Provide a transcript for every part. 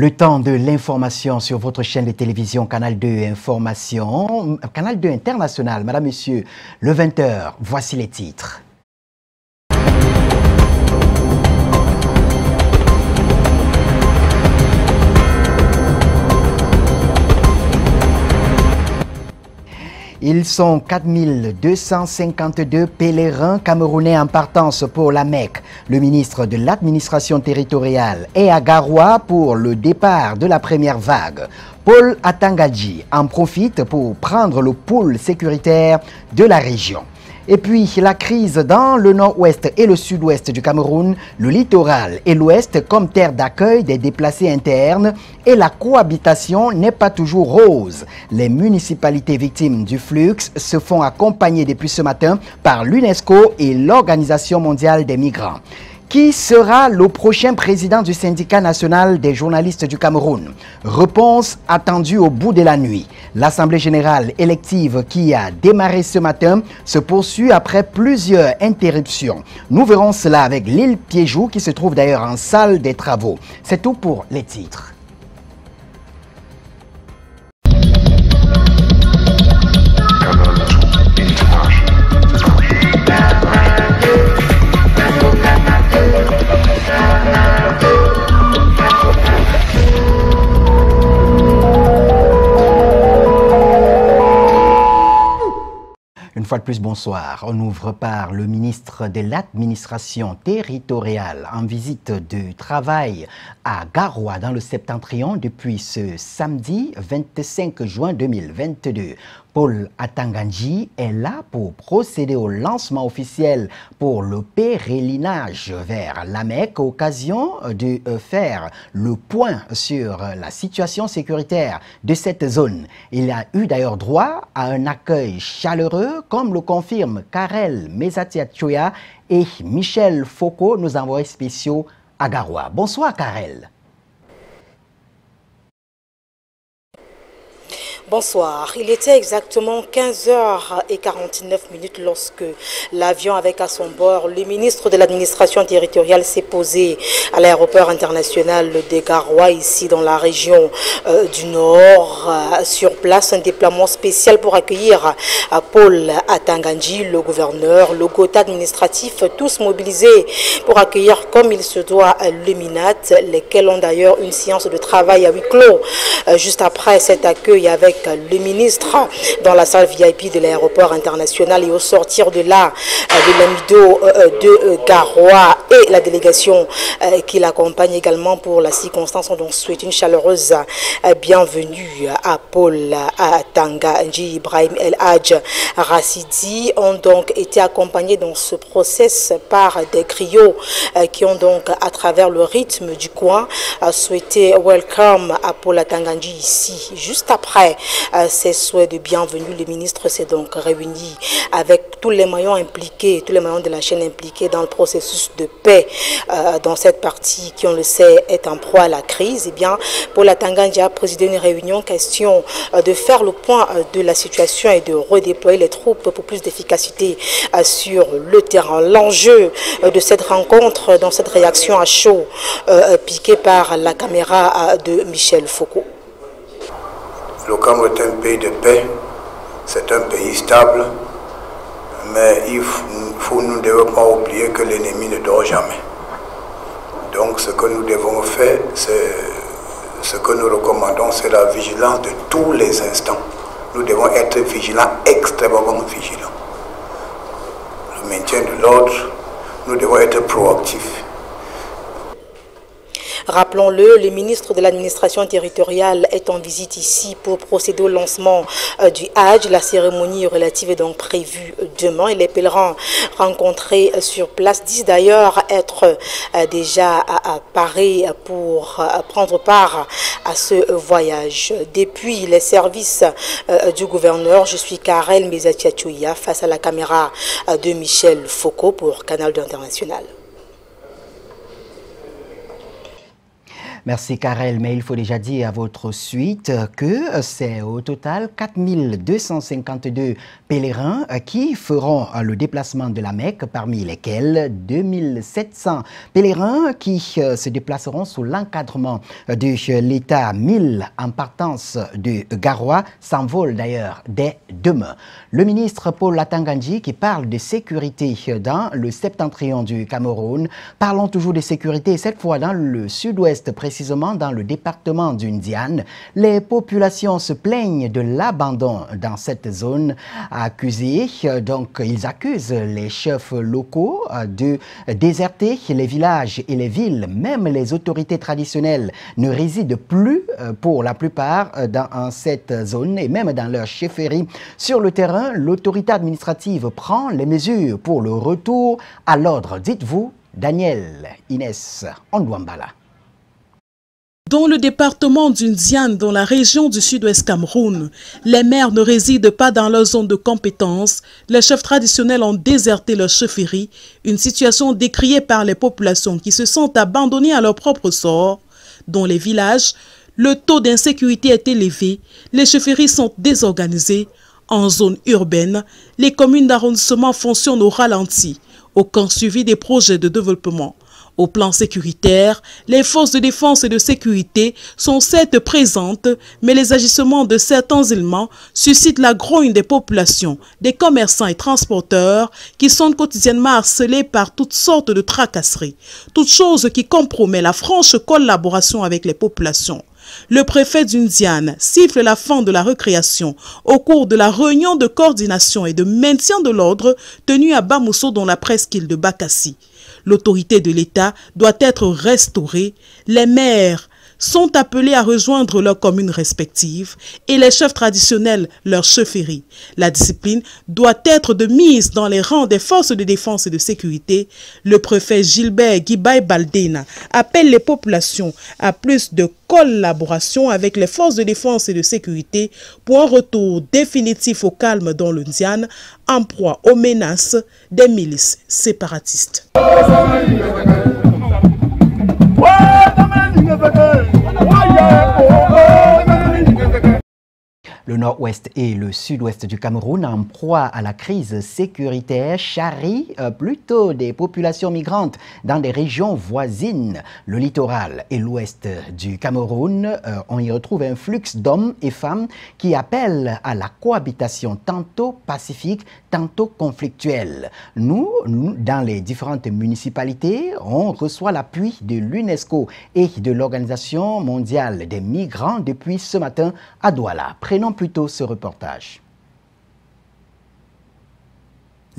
Le temps de l'information sur votre chaîne de télévision Canal 2 Information, Canal 2 International. Madame, Monsieur, le 20h, voici les titres. Ils sont 4252 pèlerins camerounais en partance pour la Mecque. Le ministre de l'administration territoriale est à Garoua pour le départ de la première vague. Paul Atangadji en profite pour prendre le pôle sécuritaire de la région. Et puis la crise dans le nord-ouest et le sud-ouest du Cameroun, le littoral et l'ouest comme terre d'accueil des déplacés internes et la cohabitation n'est pas toujours rose. Les municipalités victimes du flux se font accompagner depuis ce matin par l'UNESCO et l'Organisation mondiale des migrants. Qui sera le prochain président du syndicat national des journalistes du Cameroun? Réponse attendue au bout de la nuit. L'Assemblée générale élective qui a démarré ce matin se poursuit après plusieurs interruptions. Nous verrons cela avec l'île Piéjou qui se trouve d'ailleurs en salle des travaux. C'est tout pour les titres. Fois de plus, bonsoir. On ouvre par le ministre de l'administration territoriale en visite de travail à Garoua dans le septentrion depuis ce samedi 25 juin 2022. Paul Atanganji est là pour procéder au lancement officiel pour le pèlerinage vers la Mecque, occasion de faire le point sur la situation sécuritaire de cette zone. Il a eu d'ailleurs droit à un accueil chaleureux, comme le confirment Karel Mesatiachoya et Michel Foucault, nos envoyés spéciaux à Garoua. Bonsoir Karel. Bonsoir. Il était exactement 15h49 minutes lorsque l'avion avec à son bord le ministre de l'administration territoriale s'est posé à l'aéroport international de Garoua, ici dans la région euh, du Nord. Euh, sur place, un déploiement spécial pour accueillir euh, Paul Atanganji, le gouverneur, le GOTA administratif, tous mobilisés pour accueillir comme il se doit le MINAT, lesquels ont d'ailleurs une séance de travail à huis clos juste après cet accueil avec le ministre dans la salle VIP de l'aéroport international et au sortir de là, de l'amido de Garoua et la délégation qui l'accompagne également pour la circonstance. On donc souhaite une chaleureuse bienvenue à Paul à Tanga, Nji Ibrahim El Hadj Rassidi ont donc été accompagnés dans ce process par des griots qui ont donc à travers le rythme du coin souhaité welcome à Paul Atanganji ici juste après ses souhaits de bienvenue. Le ministre s'est donc réuni avec tous les maillons impliqués, tous les maillons de la chaîne impliqués dans le processus de paix euh, dans cette partie qui, on le sait, est en proie à la crise. Et bien, pour la Tanganyika a présidé une réunion question euh, de faire le point euh, de la situation et de redéployer les troupes pour plus d'efficacité sur le terrain. L'enjeu de cette rencontre, dans cette réaction à chaud, piquée par la caméra de Michel Foucault. Le Cameroun est un pays de paix, c'est un pays stable, mais il faut, nous ne devons pas oublier que l'ennemi ne dort jamais. Donc ce que nous devons faire, c'est ce que nous recommandons, c'est la vigilance de tous les instants. Nous devons être vigilants, extrêmement vigilants. Le maintien de l'ordre, nous devons être proactifs. Rappelons-le, le ministre de l'administration territoriale est en visite ici pour procéder au lancement euh, du Hajj. La cérémonie relative est donc prévue demain et les pèlerins rencontrés sur place disent d'ailleurs être euh, déjà à, Paris pour euh, prendre part à ce voyage. Depuis les services du gouverneur, je suis Karel Mezatiachouya face à la caméra de Michel Foucault pour Canal International. Merci Karel, mais il faut déjà dire à votre suite que c'est au total 4252 pèlerins qui feront le déplacement de la Mecque, parmi lesquels 2700 pèlerins qui se déplaceront sous l'encadrement de l'État 1000 en partance de Garoua s'envolent d'ailleurs dès demain. Le ministre Paul Latangandji qui parle de sécurité dans le septentrion du Cameroun. Parlons toujours de sécurité, cette fois dans le sud-ouest, précisément dans le département du Ndian. Les populations se plaignent de l'abandon dans cette zone accusée. Donc, ils accusent les chefs locaux de déserter les villages et les villes. Même les autorités traditionnelles ne résident plus pour la plupart dans cette zone et même dans leur chefferie. Sur le terrain, l'autorité administrative prend les mesures pour le retour à l'ordre. Dites-vous, Daniel Inès Ondouambala. Dans le département d'Undiane, dans la région du sud-ouest Cameroun, les maires ne résident pas dans leur zone de compétence. Les chefs traditionnels ont déserté leur chefferie, une situation décriée par les populations qui se sentent abandonnées à leur propre sort. Dans les villages, le taux d'insécurité est élevé, les chefferies sont désorganisées, en zone urbaine, les communes d'arrondissement fonctionnent au ralenti, aucun suivi des projets de développement. Au plan sécuritaire, les forces de défense et de sécurité sont certes présentes, mais les agissements de certains éléments suscitent la grogne des populations, des commerçants et transporteurs qui sont quotidiennement harcelés par toutes sortes de tracasseries, toute chose qui compromet la franche collaboration avec les populations. Le préfet d'Undiane siffle la fin de la récréation au cours de la réunion de coordination et de maintien de l'ordre tenue à Bamousso dans la presqu'île de Bakassi. L'autorité de l'État doit être restaurée. Les maires sont appelés à rejoindre leurs communes respectives et les chefs traditionnels leur chefferie. La discipline doit être de mise dans les rangs des forces de défense et de sécurité. Le préfet Gilbert Guibay Baldena appelle les populations à plus de collaboration avec les forces de défense et de sécurité pour un retour définitif au calme dans le en proie aux menaces des milices séparatistes. Le nord-ouest et le sud-ouest du Cameroun, en proie à la crise sécuritaire, charrient euh, plutôt des populations migrantes dans des régions voisines. Le littoral et l'ouest du Cameroun, euh, on y retrouve un flux d'hommes et femmes qui appellent à la cohabitation tantôt pacifique, tantôt conflictuelle. Nous, nous dans les différentes municipalités, on reçoit l'appui de l'UNESCO et de l'Organisation mondiale des migrants depuis ce matin à Douala. Prenons plutôt ce reportage.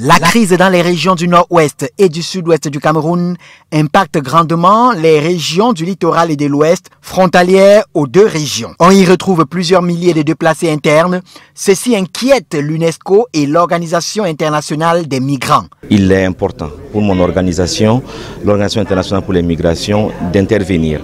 La crise dans les régions du nord-ouest et du sud-ouest du Cameroun impacte grandement les régions du littoral et de l'ouest, frontalières aux deux régions. On y retrouve plusieurs milliers de déplacés internes. Ceci inquiète l'UNESCO et l'Organisation internationale des migrants. Il est important pour mon organisation, l'Organisation internationale pour les migrations, d'intervenir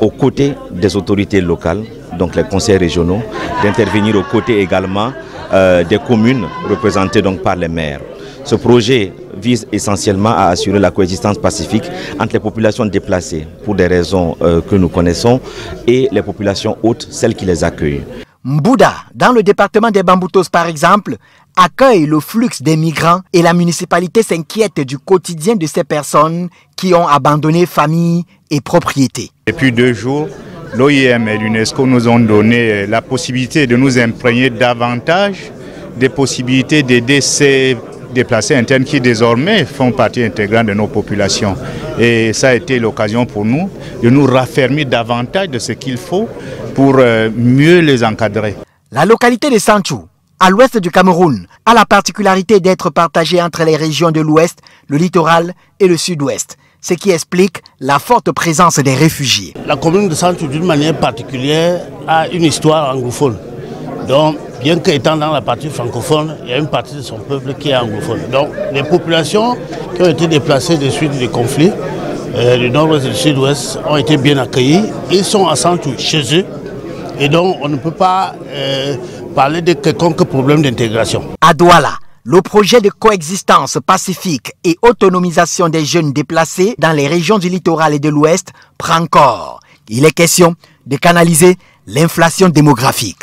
aux côtés des autorités locales donc les conseils régionaux, d'intervenir aux côtés également euh, des communes représentées donc par les maires. Ce projet vise essentiellement à assurer la coexistence pacifique entre les populations déplacées pour des raisons euh, que nous connaissons et les populations hautes, celles qui les accueillent. Mbouda, dans le département des Bamboutos par exemple, accueille le flux des migrants et la municipalité s'inquiète du quotidien de ces personnes qui ont abandonné famille et propriété. Depuis deux jours, l'OIM et l'UNESCO nous ont donné la possibilité de nous imprégner davantage des possibilités d'aider ces déplacés internes qui désormais font partie intégrante de nos populations. Et ça a été l'occasion pour nous de nous raffermir davantage de ce qu'il faut pour euh, mieux les encadrer. La localité de Sanchou, à l'ouest du Cameroun, a la particularité d'être partagée entre les régions de l'ouest, le littoral et le sud-ouest ce qui explique la forte présence des réfugiés. La commune de Sanchou, d'une manière particulière, a une histoire anglophone. Donc, bien qu'étant dans la partie francophone, il y a une partie de son peuple qui est anglophone. Donc, les populations qui ont été déplacées des suites des conflits euh, du nord-ouest et du sud-ouest ont été bien accueillis. Ils sont à Sanchou chez eux. Et donc, on ne peut pas euh, parler de quelconque problème d'intégration. À Douala, le projet de coexistence pacifique et autonomisation des jeunes déplacés dans les régions du littoral et de l'Ouest prend corps. Il est question de canaliser l'inflation démographique.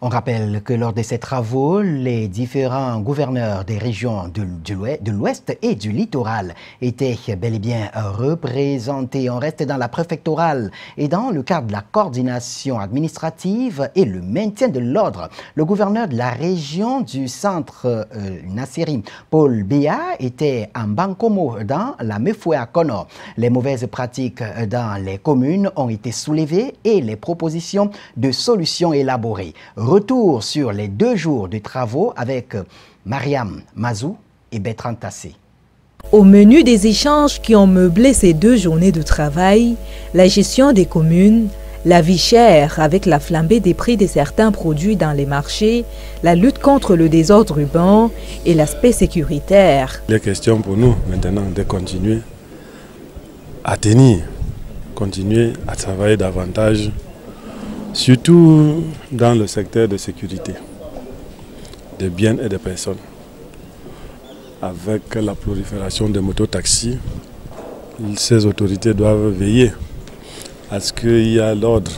On rappelle que lors de ces travaux, les différents gouverneurs des régions de l'Ouest et du littoral étaient bel et bien représentés. On reste dans la préfectorale et dans le cadre de la coordination administrative et le maintien de l'ordre. Le gouverneur de la région du centre euh, Paul Béa, était en Bancomo dans la Mefoué à Kono. Les mauvaises pratiques dans les communes ont été soulevées et les propositions de solutions élaborées. Retour sur les deux jours de travaux avec Mariam Mazou et Bertrand Tassé. Au menu des échanges qui ont meublé ces deux journées de travail, la gestion des communes, la vie chère avec la flambée des prix de certains produits dans les marchés, la lutte contre le désordre urbain et l'aspect sécuritaire. Il est question pour nous maintenant de continuer à tenir, continuer à travailler davantage surtout dans le secteur de sécurité des biens et des personnes. Avec la prolifération des mototaxis, ces autorités doivent veiller à ce qu'il y ait l'ordre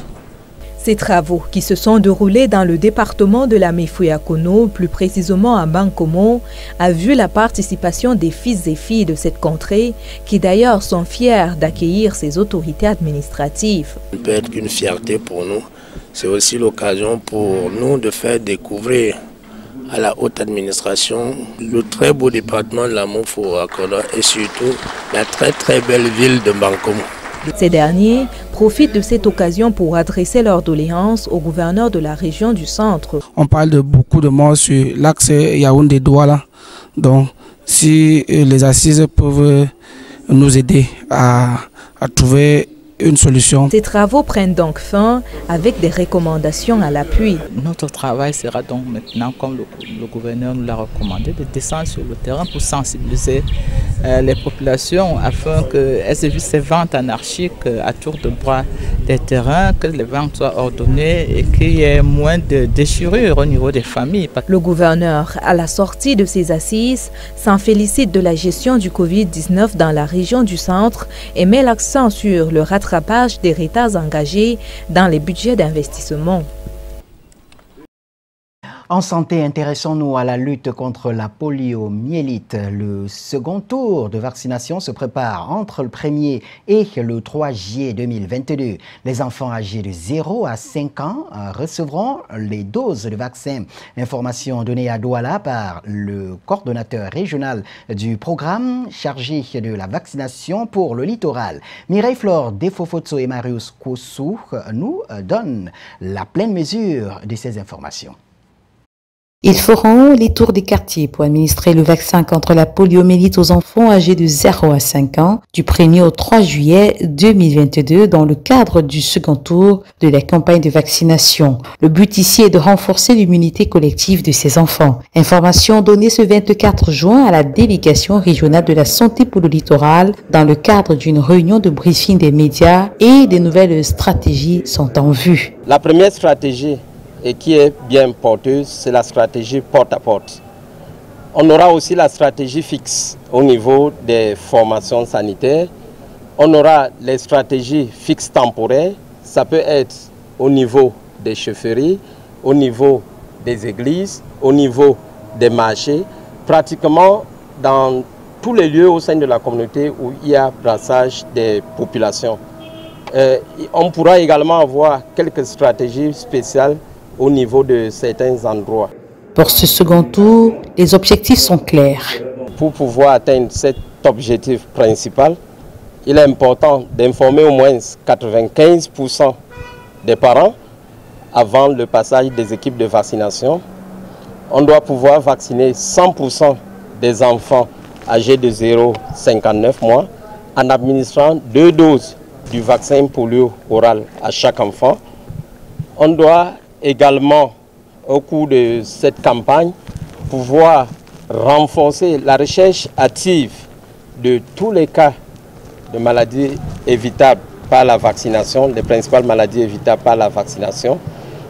ces travaux, qui se sont déroulés dans le département de la Mefouyakono, plus précisément à Bankomo, a vu la participation des fils et filles de cette contrée, qui d'ailleurs sont fiers d'accueillir ces autorités administratives. Ça peut être une fierté pour nous c'est aussi l'occasion pour nous de faire découvrir à la haute administration le très beau département de la Moufou-Akola et surtout la très très belle ville de Bankomo. Ces derniers profitent de cette occasion pour adresser leurs doléances au gouverneur de la région du centre. On parle de beaucoup de morts sur l'axe Yaoundé-Douala. Donc, si les assises peuvent nous aider à, à trouver une solution. Ces travaux prennent donc fin avec des recommandations à l'appui. Notre travail sera donc maintenant, comme le, gouverneur nous l'a recommandé, de descendre sur le terrain pour sensibiliser euh, les populations afin qu'elles évitent ces ventes anarchiques euh, à tour de bras des terrains, que les ventes soient ordonnées et qu'il y ait moins de déchirures au niveau des familles. Le gouverneur, à la sortie de ces assises, s'en félicite de la gestion du Covid-19 dans la région du centre et met l'accent sur le rattrapage des retards engagés dans les budgets d'investissement. En santé, intéressons-nous à la lutte contre la poliomyélite. Le second tour de vaccination se prépare entre le 1er et le 3 juillet 2022. Les enfants âgés de 0 à 5 ans euh, recevront les doses de vaccin. Information donnée à Douala par le coordonnateur régional du programme chargé de la vaccination pour le littoral. Mireille Flore Defofotso et Marius Koussou nous donnent la pleine mesure de ces informations. Ils feront les tours des quartiers pour administrer le vaccin contre la poliomyélite aux enfants âgés de 0 à 5 ans du 1er au 3 juillet 2022 dans le cadre du second tour de la campagne de vaccination. Le but ici est de renforcer l'immunité collective de ces enfants. Information donnée ce 24 juin à la délégation régionale de la santé pour le littoral dans le cadre d'une réunion de briefing des médias et des nouvelles stratégies sont en vue. La première stratégie et qui est bien porteuse, c'est la stratégie porte-à-porte. On aura aussi la stratégie fixe au niveau des formations sanitaires. On aura les stratégies fixes temporaires. Ça peut être au niveau des chefferies, au niveau des églises, au niveau des marchés, pratiquement dans tous les lieux au sein de la communauté où il y a brassage des populations. Euh, on pourra également avoir quelques stratégies spéciales au niveau de certains endroits. Pour ce second tour, les objectifs sont clairs. Pour pouvoir atteindre cet objectif principal, il est important d'informer au moins 95% des parents avant le passage des équipes de vaccination. On doit pouvoir vacciner 100% des enfants âgés de 0 à 59 mois en administrant deux doses du vaccin polio oral à chaque enfant. On doit également au cours de cette campagne pouvoir renforcer la recherche active de tous les cas de maladies évitables par la vaccination, les principales maladies évitables par la vaccination.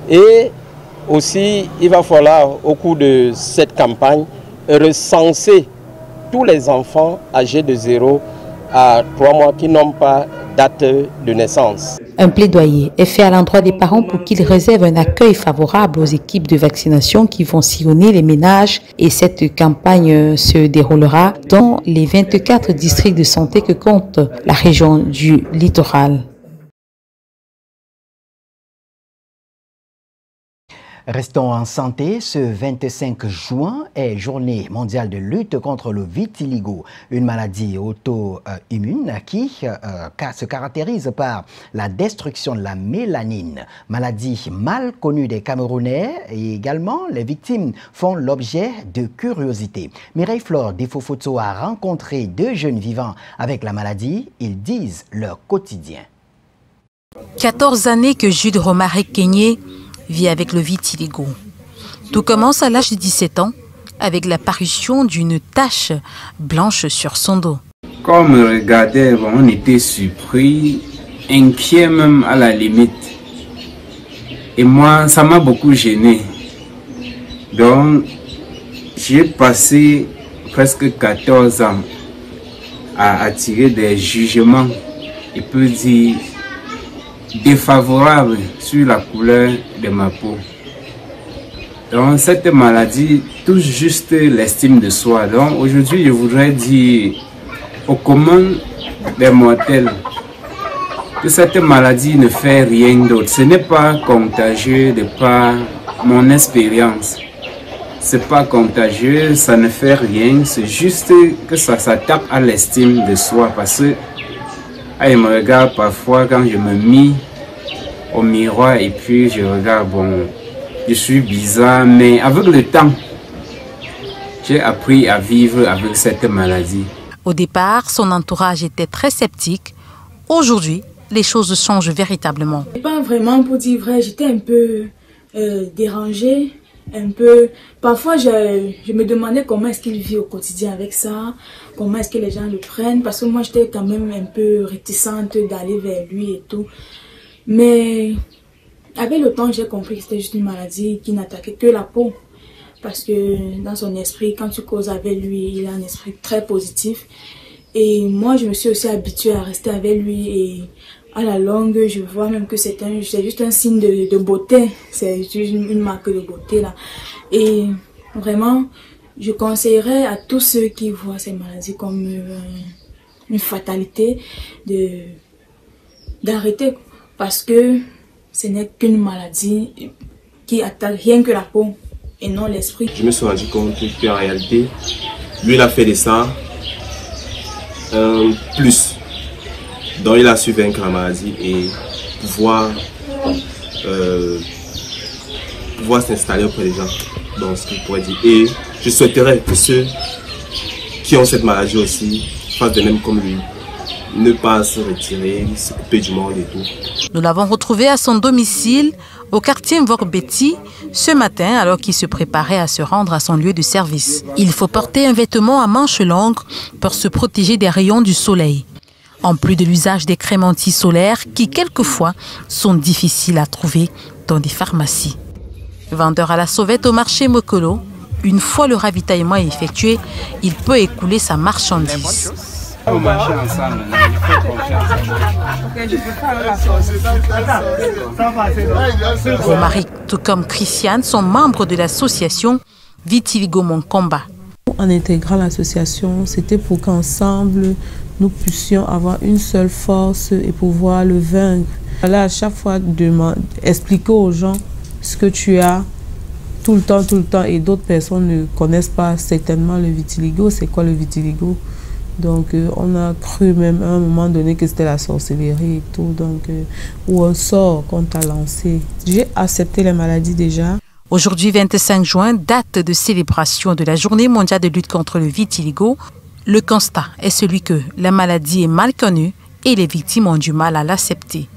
Et aussi, il va falloir, au cours de cette campagne, recenser tous les enfants âgés de 0 à trois mois qui n'ont pas date de naissance. Un plaidoyer est fait à l'endroit des parents pour qu'ils réservent un accueil favorable aux équipes de vaccination qui vont sillonner les ménages et cette campagne se déroulera dans les 24 districts de santé que compte la région du littoral. Restons en santé. Ce 25 juin est journée mondiale de lutte contre le vitiligo, une maladie auto-immune qui euh, se caractérise par la destruction de la mélanine, maladie mal connue des Camerounais et également les victimes font l'objet de curiosité. Mireille Flore Defofoto a rencontré deux jeunes vivants avec la maladie. Ils disent leur quotidien. 14 années que Jude Romaric Kenyé vit avec le vitiligo. Tout commence à l'âge de 17 ans avec l'apparition d'une tache blanche sur son dos. Quand on me regardait, on était surpris, inquiet même à la limite. Et moi, ça m'a beaucoup gêné. Donc, j'ai passé presque 14 ans à attirer des jugements, et peut dire défavorable sur la couleur de ma peau. Donc cette maladie touche juste l'estime de soi. Donc aujourd'hui je voudrais dire aux communs des mortels que cette maladie ne fait rien d'autre. Ce n'est pas contagieux de par mon expérience. C'est pas contagieux, ça ne fait rien. C'est juste que ça s'attaque à l'estime de soi parce que ah, il me regarde parfois quand je me mis au miroir et puis je regarde, bon, je suis bizarre, mais avec le temps, j'ai appris à vivre avec cette maladie. Au départ, son entourage était très sceptique. Aujourd'hui, les choses changent véritablement. Pas vraiment pour dire vrai, j'étais un peu euh, dérangée, un peu. Parfois, je, je me demandais comment est-ce qu'il vit au quotidien avec ça, comment est-ce que les gens le prennent, parce que moi, j'étais quand même un peu réticente d'aller vers lui et tout. Mais avec le temps, j'ai compris que c'était juste une maladie qui n'attaquait que la peau. Parce que dans son esprit, quand tu causes avec lui, il a un esprit très positif. Et moi, je me suis aussi habituée à rester avec lui. Et à la longue, je vois même que c'est juste un signe de, beauté. C'est juste une, marque de beauté là. Et vraiment, je conseillerais à tous ceux qui voient ces maladies comme euh, une fatalité d'arrêter parce que ce n'est qu'une maladie qui attaque rien que la peau et non l'esprit. Je me suis rendu compte qu'en réalité, lui il a fait de ça un plus. Donc il a su vaincre la maladie et pouvoir, euh, pouvoir s'installer auprès des gens. Donc ce qu'il pourrait dire. Et je souhaiterais que ceux qui ont cette maladie aussi fassent de même comme lui ne pas se retirer, s'occuper du monde et tout. Nous l'avons retrouvé à son domicile au quartier Betty ce matin alors qu'il se préparait à se rendre à son lieu de service. Il faut porter un vêtement à manches longues pour se protéger des rayons du soleil. En plus de l'usage des crèmes anti-solaires qui quelquefois sont difficiles à trouver dans des pharmacies. Vendeur à la sauvette au marché Mokolo, une fois le ravitaillement effectué, il peut écouler sa marchandise. Romaric, tout comme Christiane, sont membres de l'association Vitiligo Mon Combat. En intégrant l'association, c'était pour qu'ensemble, nous puissions avoir une seule force et pouvoir le vaincre. Là, à chaque fois, expliquer aux gens ce que tu as tout le temps, tout le temps, et d'autres personnes ne connaissent pas certainement le vitiligo. C'est quoi le vitiligo? Donc euh, on a cru même à un moment donné que c'était la sorcellerie et tout, donc, euh, ou un sort qu'on t'a lancé. J'ai accepté la maladie déjà. Aujourd'hui 25 juin, date de célébration de la journée mondiale de lutte contre le vitiligo. Le constat est celui que la maladie est mal connue et les victimes ont du mal à l'accepter.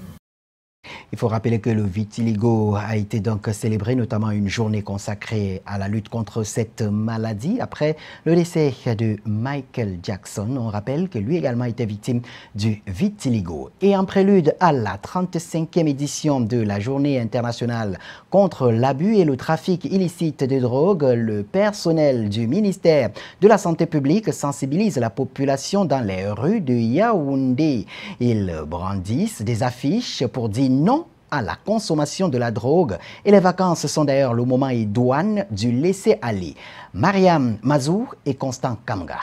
Il faut rappeler que le vitiligo a été donc célébré, notamment une journée consacrée à la lutte contre cette maladie. Après le décès de Michael Jackson, on rappelle que lui également était victime du vitiligo. Et en prélude à la 35e édition de la journée internationale contre l'abus et le trafic illicite de drogue, le personnel du ministère de la Santé publique sensibilise la population dans les rues de Yaoundé. Ils brandissent des affiches pour dire non à la consommation de la drogue et les vacances sont d'ailleurs le moment idoine du laisser-aller. Mariam Mazou et Constant Kamga.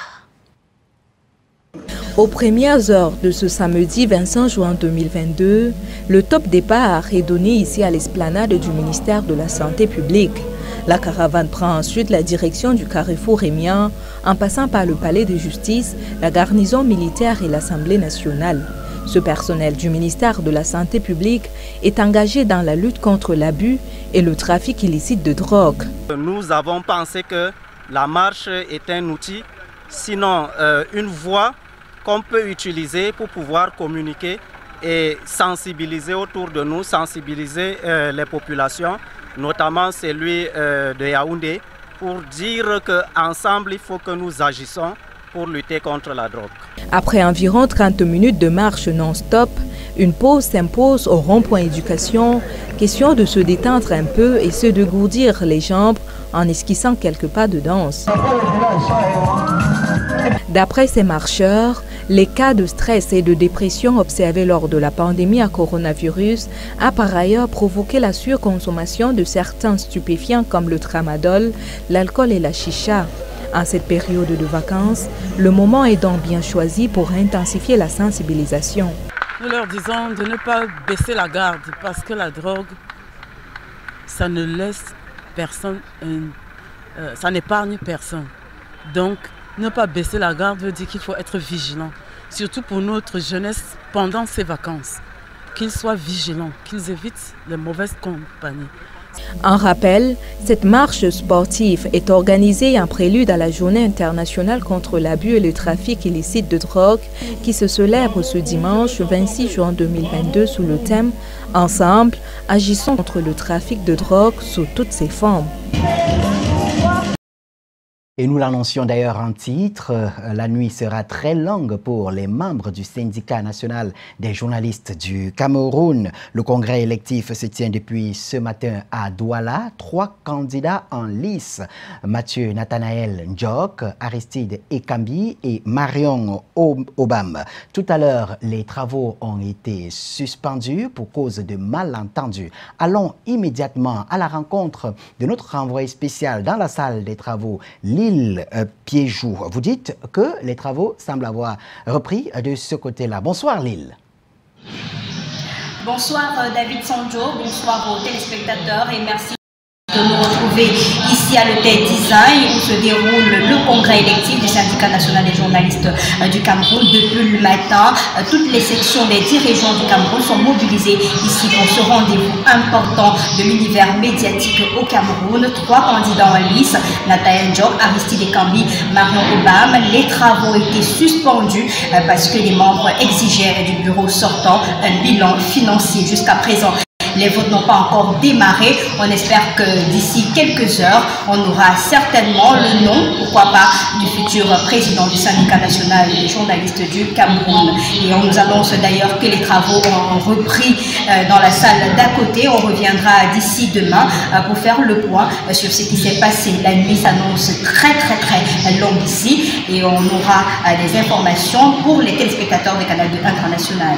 Aux premières heures de ce samedi 25 juin 2022, le top départ est donné ici à l'esplanade du ministère de la Santé publique. La caravane prend ensuite la direction du carrefour Rémien en passant par le palais de justice, la garnison militaire et l'Assemblée nationale. Ce personnel du ministère de la Santé publique est engagé dans la lutte contre l'abus et le trafic illicite de drogue. Nous avons pensé que la marche est un outil, sinon euh, une voie qu'on peut utiliser pour pouvoir communiquer et sensibiliser autour de nous, sensibiliser euh, les populations, notamment celui euh, de Yaoundé, pour dire qu'ensemble, il faut que nous agissons Après environ 30 minutes de marche non-stop, une pause s'impose au rond-point éducation, question de se détendre un peu et se dégourdir les jambes en esquissant quelques pas de danse. D'après ces marcheurs, les cas de stress et de dépression observés lors de la pandémie à coronavirus a par ailleurs provoqué la surconsommation de certains stupéfiants comme le tramadol, l'alcool et la chicha. En cette période de vacances, le moment est donc bien choisi pour intensifier la sensibilisation. Nous leur disons de ne pas baisser la garde parce que la drogue, ça ne laisse personne, euh, ça n'épargne personne. Donc, ne pas baisser la garde veut dire qu'il faut être vigilant, surtout pour notre jeunesse pendant ces vacances. Qu'ils soient vigilants, qu'ils évitent les mauvaises compagnies. En rappel, cette marche sportive est organisée en prélude à la Journée internationale contre l'abus et le trafic illicite de drogue qui se célèbre ce dimanche 26 juin 2022 sous le thème Ensemble, agissons contre le trafic de drogue sous toutes ses formes. Et nous l'annoncions d'ailleurs en titre, euh, la nuit sera très longue pour les membres du syndicat national des journalistes du Cameroun. Le congrès électif se tient depuis ce matin à Douala. Trois candidats en lice, Mathieu Nathanaël Njok, Aristide Ekambi et Marion Obam. Tout à l'heure, les travaux ont été suspendus pour cause de malentendus. Allons immédiatement à la rencontre de notre renvoi spécial dans la salle des travaux. Lille euh, Piéjou. Vous dites que les travaux semblent avoir repris de ce côté-là. Bonsoir Lille. Bonsoir euh, David Sanjo, bonsoir aux téléspectateurs et merci de nous retrouver ici à l'hôtel Design où se déroule le congrès électif du syndicat national des journalistes euh, du Cameroun. Depuis le matin, euh, toutes les sections des 10 régions du Cameroun sont mobilisées ici pour ce rendez-vous important de l'univers médiatique au Cameroun. Trois candidats en lice, Nathalie Njok, Aristide Kambi, Marion Obama. Les travaux étaient suspendus euh, parce que les membres exigeaient du bureau sortant un bilan financier. Jusqu'à présent, les votes n'ont pas encore démarré. On espère que d'ici quelques heures, on aura certainement le nom, pourquoi pas, du futur président du syndicat national des journalistes du Cameroun. Et on nous annonce d'ailleurs que les travaux ont repris euh, dans la salle d'à côté. On reviendra d'ici demain euh, pour faire le point euh, sur ce qui s'est passé. La nuit s'annonce très très très longue ici et on aura des informations pour les téléspectateurs des canaux international.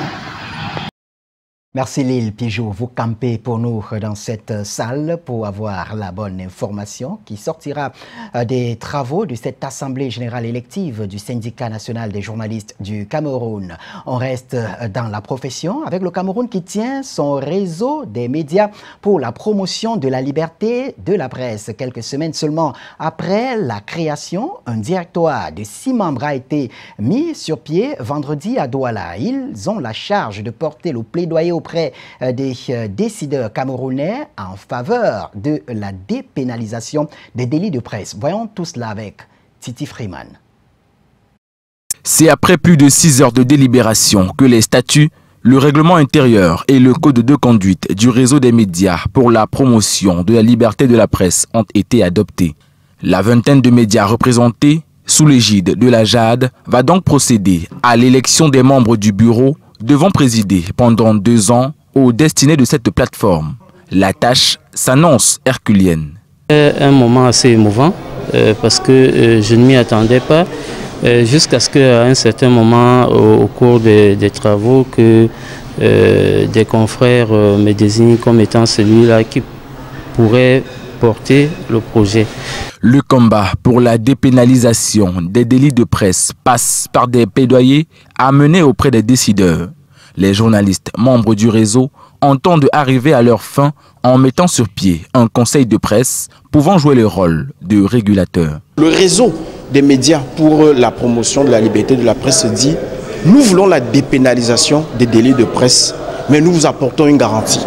Merci Lille Pigeot. Vous campez pour nous dans cette salle pour avoir la bonne information qui sortira euh, des travaux de cette Assemblée générale élective du syndicat national des journalistes du Cameroun. On reste euh, dans la profession avec le Cameroun qui tient son réseau des médias pour la promotion de la liberté de la presse. Quelques semaines seulement après la création, un directoire de six membres a été mis sur pied vendredi à Douala. Ils ont la charge de porter le plaidoyer auprès euh, des euh, décideurs camerounais en faveur de la dépénalisation des délits de presse. Voyons tout cela avec Titi Freeman. C'est après plus de six heures de délibération que les statuts, Le règlement intérieur et le code de conduite du réseau des médias pour la promotion de la liberté de la presse ont été adoptés. La vingtaine de médias représentés sous l'égide de la JAD va donc procéder à l'élection des membres du bureau devant présider pendant deux ans aux destinées de cette plateforme. La tâche s'annonce herculienne. Un moment assez émouvant euh, parce que euh, je ne m'y attendais pas euh, jusqu'à ce qu'à un certain moment au, cours des, des, travaux que des confrères me désignent comme étant celui-là qui pourrait porter le projet. Le combat pour la dépénalisation des délits de presse passe par des plaidoyers amenés auprès des décideurs. Les journalistes membres du réseau entendent arriver à leur fin en mettant sur pied un conseil de presse pouvant jouer le rôle de régulateur. Le réseau des médias pour la promotion de la liberté de la presse dit nous voulons la dépénalisation des délits de presse, mais nous vous apportons une garantie.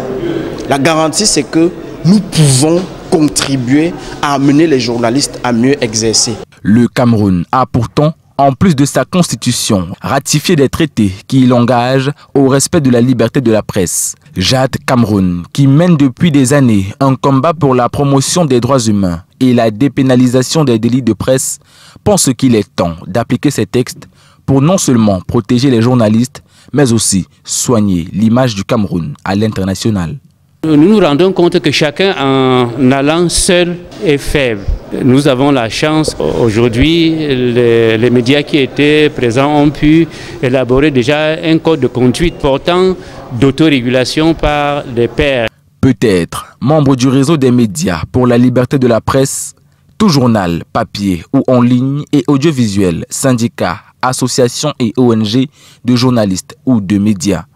La garantie, c'est que nous pouvons contribuer à amener les journalistes à mieux exercer. Le Cameroun a pourtant en plus de sa constitution, ratifié des traités qui l'engagent au respect de la liberté de la presse. Jade Cameroun, qui mène depuis des années un combat pour la promotion des droits humains et la dépénalisation des délits de presse, pense qu'il est temps d'appliquer ces textes pour non seulement protéger les journalistes, mais aussi soigner l'image du Cameroun à l'international. Nous nous rendons compte que chacun en allant seul est faible. Nous avons la chance aujourd'hui, les, médias qui étaient présents ont pu élaborer déjà un code de conduite portant d'autorégulation par les pairs. Peut-être membre du réseau des médias pour la liberté de la presse, tout journal, papier ou en ligne et audiovisuel, syndicats, associations et ONG de journalistes ou de médias.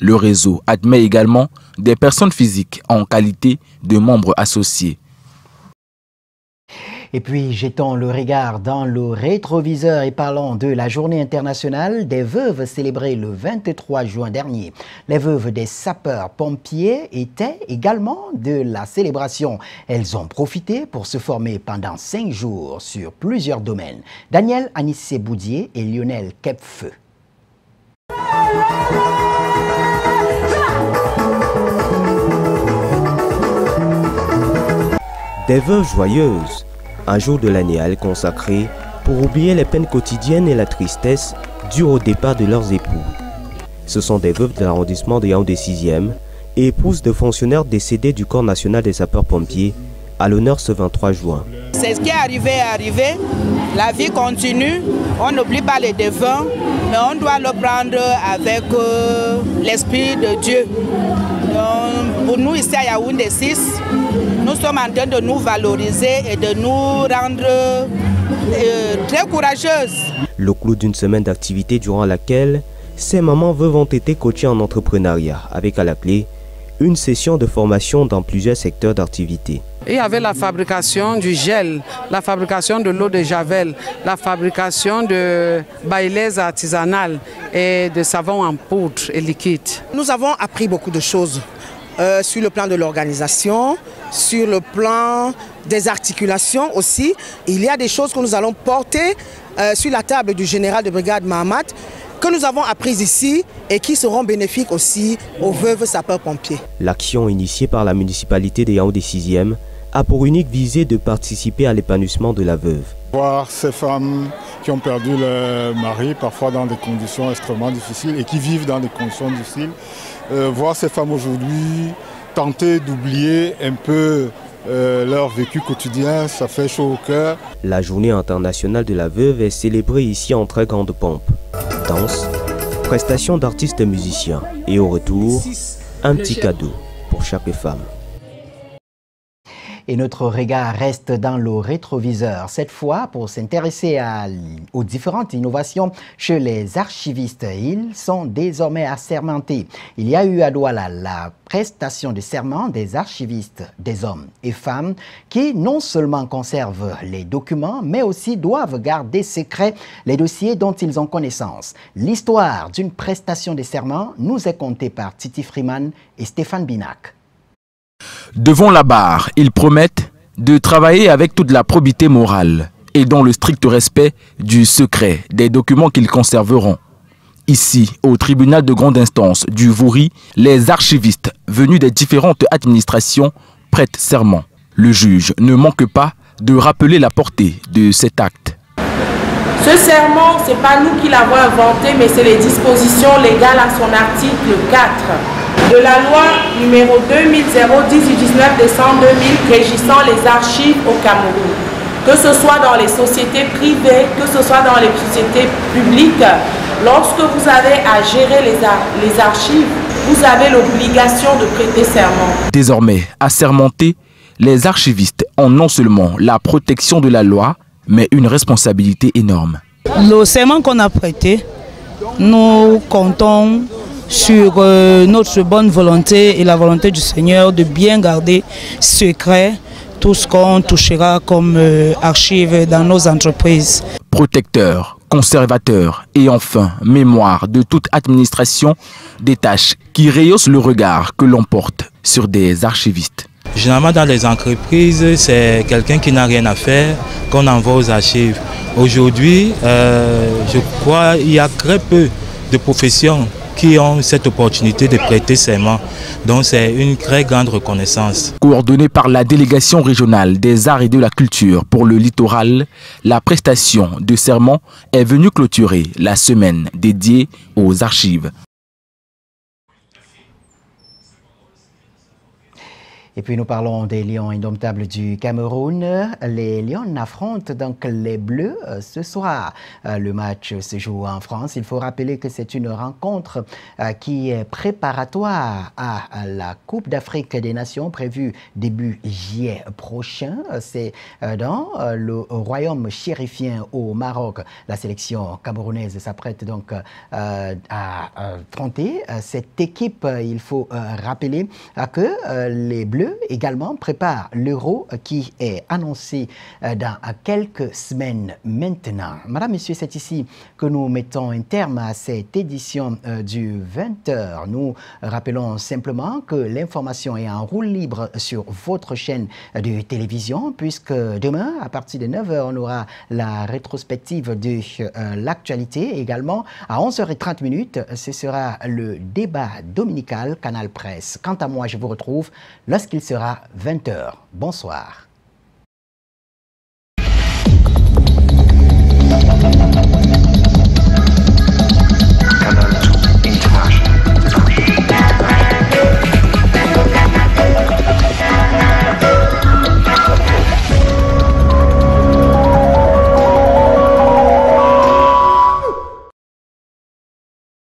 Le réseau admet également des personnes physiques en qualité de membres associés. Et puis, jetons le regard dans le rétroviseur et parlons de la journée internationale des veuves célébrée le 23 juin dernier. Les veuves des sapeurs-pompiers étaient également de la célébration. Elles ont profité pour se former pendant cinq jours sur plusieurs domaines. Daniel Anissé Boudier et Lionel Kepfeu. Des veuves joyeuses, un jour de l'année à elles consacré pour oublier les peines quotidiennes et la tristesse due au départ de leurs époux. Ce sont des veuves de l'arrondissement de Yaoundé 6e et épouses de fonctionnaires décédés du Corps national des sapeurs-pompiers à l'honneur ce 23 juin. C'est ce qui est arrivé est arrivé. La vie continue. On n'oublie pas les défunts, mais on doit le prendre avec euh, l'esprit de Dieu. Donc, pour nous ici à Yaoundé 6, nous sommes en train de nous valoriser et de nous rendre euh, très courageuses. Le clou d'une semaine d'activité durant laquelle ces mamans veuves ont été coachées en entrepreneuriat avec à la clé une session de formation dans plusieurs secteurs d'activité. Il y avait la fabrication du gel, la fabrication de l'eau de javel, la fabrication de bailaises artisanales et de savons en poudre et liquide. Nous avons appris beaucoup de choses euh, sur le plan de l'organisation, sur le plan des articulations aussi. Il y a des choses que nous allons porter euh, sur la table du général de brigade Mahamat que nous avons apprises ici et qui seront bénéfiques aussi aux veuves sapeurs-pompiers. L'action initiée par la municipalité des Yaoundé 6e a pour unique visée de participer à l'épanouissement de la veuve. Voir ces femmes qui ont perdu leur mari, parfois dans des conditions extrêmement difficiles et qui vivent dans des conditions difficiles, euh, voir ces femmes aujourd'hui tenter d'oublier un peu euh, leur vécu quotidien, ça fait chaud au cœur. La journée internationale de la veuve est célébrée ici en très grande pompe. Danse, prestation d'artistes et musiciens et au retour, un petit cadeau pour chaque femme et notre regard reste dans le rétroviseur. Cette fois, pour s'intéresser aux différentes innovations chez les archivistes, ils sont désormais assermentés. Il y a eu à Douala la prestation de serment des archivistes, des hommes et femmes, qui non seulement conservent les documents, mais aussi doivent garder secrets les dossiers dont ils ont connaissance. L'histoire d'une prestation de serment nous est contée par Titi Freeman et Stéphane Binac. Devant la barre, ils promettent de travailler avec toute la probité morale et dans le strict respect du secret des documents qu'ils conserveront. Ici, au tribunal de grande instance du Vouri, les archivistes venus des différentes administrations prêtent serment. Le juge ne manque pas de rappeler la portée de cet acte. Ce serment, ce n'est pas nous qui l'avons inventé, mais c'est les dispositions légales à son article 4 de la loi numéro 2010 du 19 décembre 2000 régissant les archives au Cameroun. Que ce soit dans les sociétés privées, que ce soit dans les sociétés publiques, lorsque vous avez à gérer les, les archives, vous avez l'obligation de prêter serment. Désormais, assermentés, les archivistes ont non seulement la protection de la loi, mais une responsabilité énorme. Le serment qu'on a prêté, nous comptons sur euh, notre bonne volonté et la volonté du Seigneur de bien garder secret tout ce qu'on touchera comme euh, archives dans nos entreprises. Protecteur, conservateur et enfin mémoire de toute administration, des tâches qui rehaussent le regard que l'on porte sur des archivistes. Généralement, dans les entreprises, c'est quelqu'un qui n'a rien à faire qu'on envoie aux archives. Aujourd'hui, euh, je crois qu'il y a très peu de professions qui ont cette opportunité de prêter serment. Donc c'est une très grande reconnaissance. Coordonnée par la délégation régionale des arts et de la culture pour le littoral, la prestation de serment est venue clôturer la semaine dédiée aux archives. Et puis nous parlons des Lions indomptables du Cameroun. Les Lions affrontent donc les Bleus euh, ce soir. Euh, le match se joue en France. Il faut rappeler que c'est une rencontre euh, qui est préparatoire à la Coupe d'Afrique des Nations prévue début juillet prochain. C'est dans le royaume chérifien au Maroc. La sélection camerounaise s'apprête donc à affronter cette équipe. Il faut rappeler que les Bleus également prépare l'euro qui est annoncé euh, dans quelques semaines maintenant. Madame, Monsieur, c'est ici que nous mettons un terme à cette édition euh, du 20h. Nous rappelons simplement que l'information est en roue libre sur votre chaîne de télévision puisque demain, à partir de 9h, on aura la rétrospective de euh, l'actualité. Également, à 11h30 minutes, ce sera le débat dominical Canal Presse. Quant à moi, je vous retrouve lorsque il sera 20h. Bonsoir.